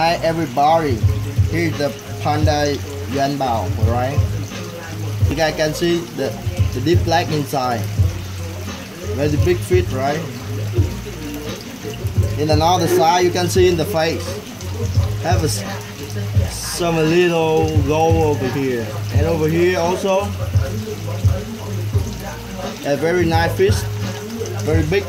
Hi everybody, here's the panda Yuanbao, alright? You guys can see the, the deep black inside. Very big feet, right? In another side, you can see in the face. Have a, some little gold over here. And over here also, a very nice fish, very big.